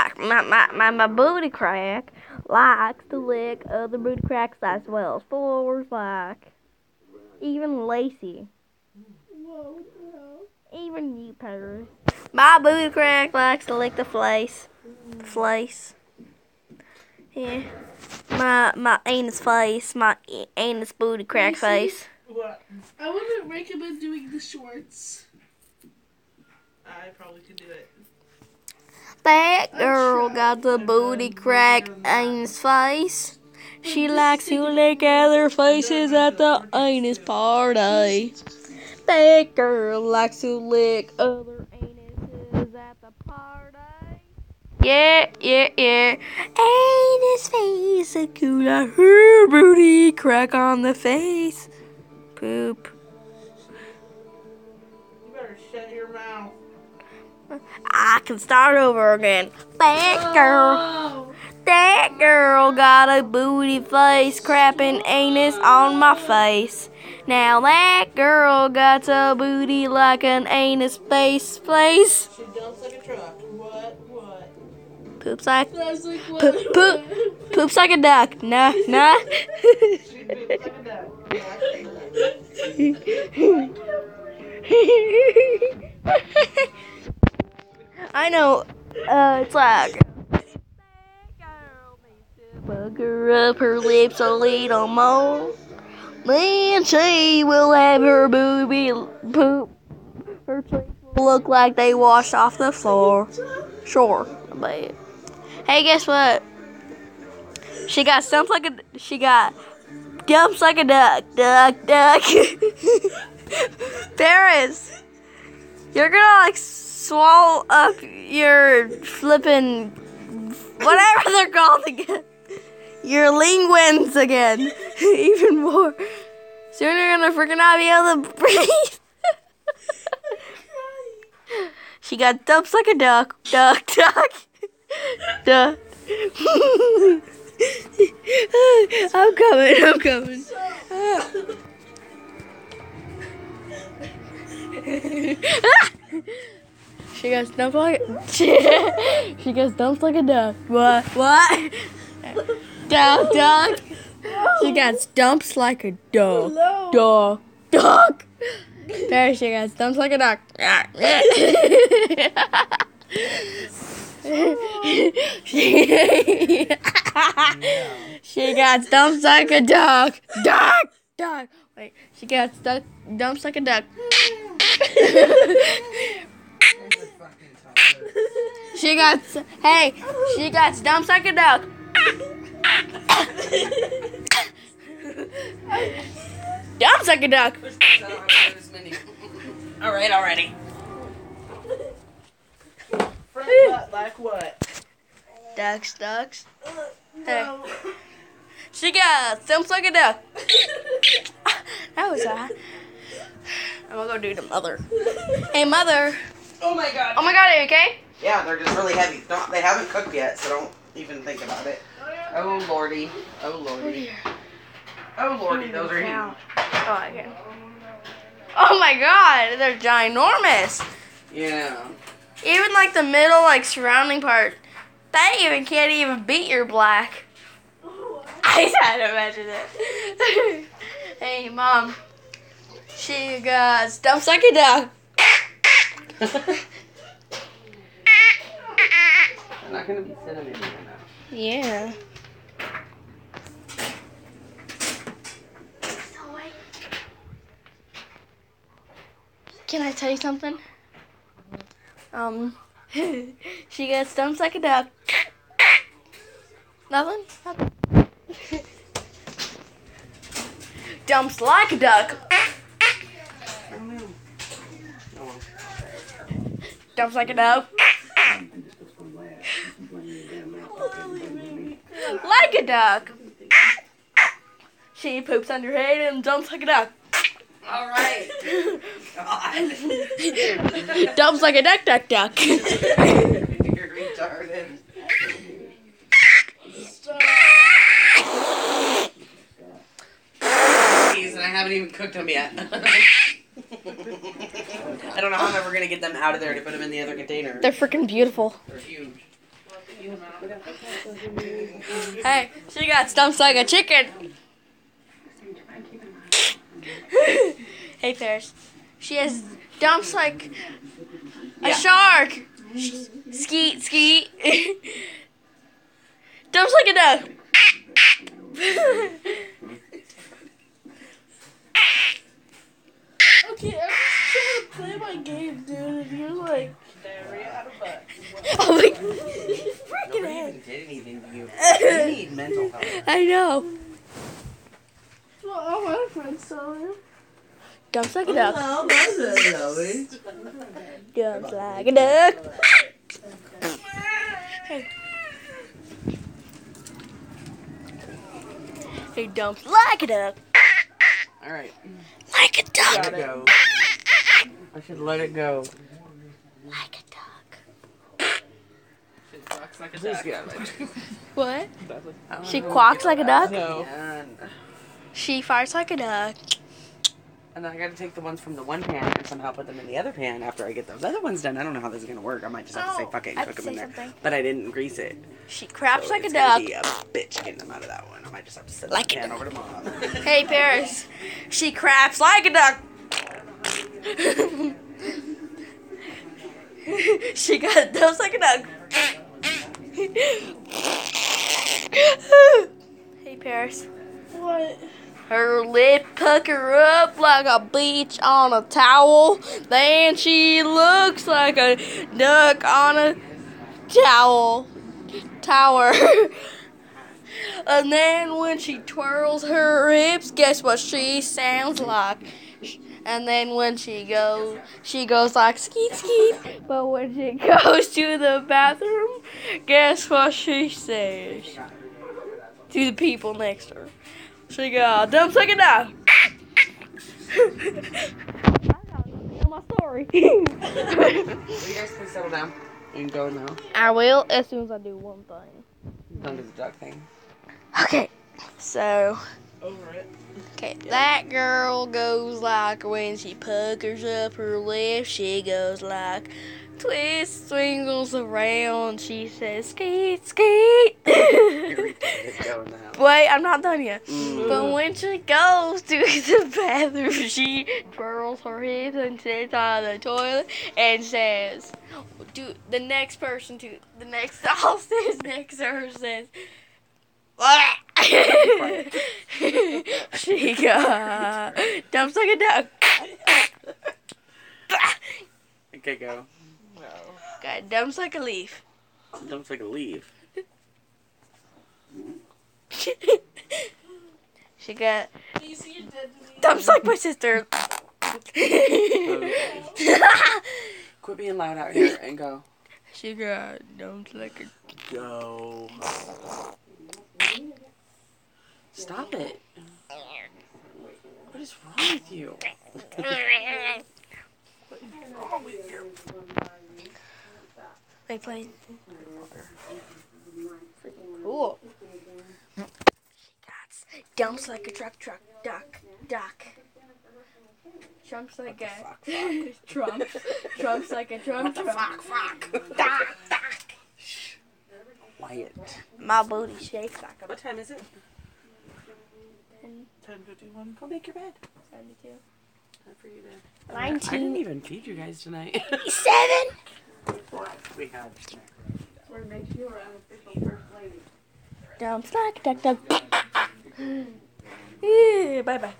My, my, my, my booty crack likes to lick other booty cracks as well as floors like even Lacey. Whoa? Even you, Paris. My booty crack likes to lick the face. Face. Yeah. My my anus face. My anus booty crack face. What? I wouldn't recommend doing the shorts. I probably could do it. That girl got the booty crack anus face. She likes to lick other faces at the anus party. That girl likes to lick other anuses at the party. Yeah, yeah, yeah. Anus face, a cooler, her booty crack on the face. Poop. I can start over again. That girl. Oh, That girl got a booty face, crapping anus on my face. Now that girl got a booty like an anus face face. She dumps like a truck. What? What? Poops like like what? poop poop poops like a duck. Nah nah. She dumps like a duck. I know. Uh, it's like. Bugger up her lips a little more. Then she will have her booby poop. Her will look like they washed off the floor. Sure, but hey, guess what? She got stumps like a. She got dumps like a duck. Duck, duck. Paris, you're gonna like swallow up your flippin' whatever they're called again. Your linguins again. Even more. Soon you're gonna freaking not be able to breathe. she got dumps like a duck. Duck, duck. Duck. I'm coming, I'm coming. She got stumped like she got stumped like a duck. What? What? Duck, duck. She got stumps like a dog. Dog, Duck, duck. There she got stumps like a duck. she, she got stumps like a duck. Duck, duck. Wait, she got stuck dumps like a duck. She got hey, she got stumps like a duck. dumps like a duck. All right, already. Front butt like what? Ducks, ducks. Uh, no. She got stumps like a duck. that was hot. I'm gonna go do the mother. Hey, mother. Oh my god. Oh my god, are you okay? Yeah, they're just really heavy. Don't, they haven't cooked yet, so don't even think about it. Oh lordy. Oh lordy. Oh lordy, oh, those are huge. Oh, I can. Oh my god, they're ginormous. Yeah. Even like the middle, like surrounding part, they even can't even beat your black. I just had to imagine it. hey, mom. She uh, got stumps like a duck. I'm not gonna be sitting in here now. Yeah. Can I tell you something? Um, she got stumps like a duck. Nothing. Dumps like a duck. Dumps like a duck. Like a duck. She poops on your head and jumps like a duck. All right. God. Dumps like a duck, duck, duck. You're retarded. These, and I haven't even cooked them yet. I don't know how I'm ever gonna get them out of there to put them in the other container. They're freaking beautiful. They're huge. Hey, she got stumps like a chicken. hey, Paris. She has dumps like a Yeah. shark. Skeet, skeet. dumps like a duck. Okay, I'm just trying to play my game, dude, and you're like, oh my Nobody freaking head. even did anything to you. You need mental health. I know. well, all my friends tell me. Dumps like a duck. Oh, that's it, Zoe. Dumps like a duck. He dumps like a duck. All right. Like a Let duck. go. I should let it go. Like a duck. Please get out of it. What? She wanna quacks like a duck? Oh, pan. She farts like a duck. And then I gotta take the ones from the one pan and somehow put them in the other pan after I get those other ones done. I don't know how this is gonna work. I might just have to say Oh, fuck it I and cook have them in say there. something. But I didn't grease it. She craps So like a it's gonna duck. Be a bitch getting them out of that one. I might just have to sit Like the a pan duck. over to mom. Hey, Paris. She craps like a duck. she got those like a duck. hey, Paris. What? Her lip pucker up like a beach on a towel. Then she looks like a duck on a towel. Tower. and then when she twirls her hips, guess what she sounds like? And then when she goes, she goes like skeet skeet. But when she goes to the bathroom, guess what she says? To the people next to her. She got dumps like a duck. my story. Will you guys please settle down and go now? I will as soon as I do one thing. Don't do the duck thing. Okay, so Over it. okay, that girl goes like when she puckers up her lips, she goes like twist, swingles around. She says skeet skeet. You're retarded. Go in the house. Wait, I'm not done yet. Mm. But when she goes to the bathroom, she twirls her hips and sits on the toilet and says, "Do the next person to the next officer next to her says." "Ah." She got dumps like a duck. Okay, go. No. Got dumps like a leaf. Dumps like a leaf. she got Do you see your dead knee? dumps like my sister. Quit being loud out here and go. she got dumps like a Go. Stop it. What is wrong with you? They playing. Cool. She got dumps like a truck, truck, duck, duck. Trumps like a fuck, trump. Trumps like a trump, trump. Fuck, fuck. Duck, duck. Shh. Quiet. My booty shakes like a What time is it? 1051. Go make your bed. 72. Time for you to. 19. I didn't even feed you guys tonight. Seven. we had. Or make you an official first lady. Dumps like duck, duck. Bye bye.